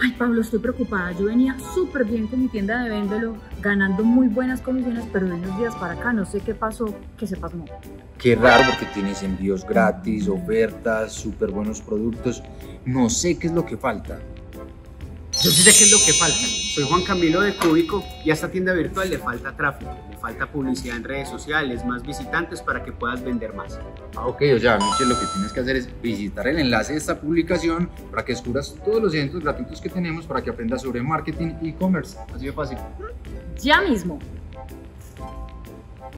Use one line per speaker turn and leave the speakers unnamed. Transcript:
Ay, Pablo, estoy preocupada. Yo venía súper bien con mi tienda de Véndelo, ganando muy buenas comisiones, pero de unos días para acá no sé qué pasó, que se pasó.
Qué raro porque tienes envíos gratis, ofertas, súper buenos productos. No sé qué es lo que falta.
Yo sí sé qué es lo que falta. Soy Juan Camilo de Cúbico y a esta tienda virtual le falta tráfico, le falta publicidad en redes sociales, más visitantes para que puedas vender más.
Ah, ok, o sea, Michelle, lo que tienes que hacer es visitar el enlace de esta publicación para que descubras todos los eventos gratuitos que tenemos para que aprendas sobre marketing y e-commerce. Así de fácil.
Ya mismo.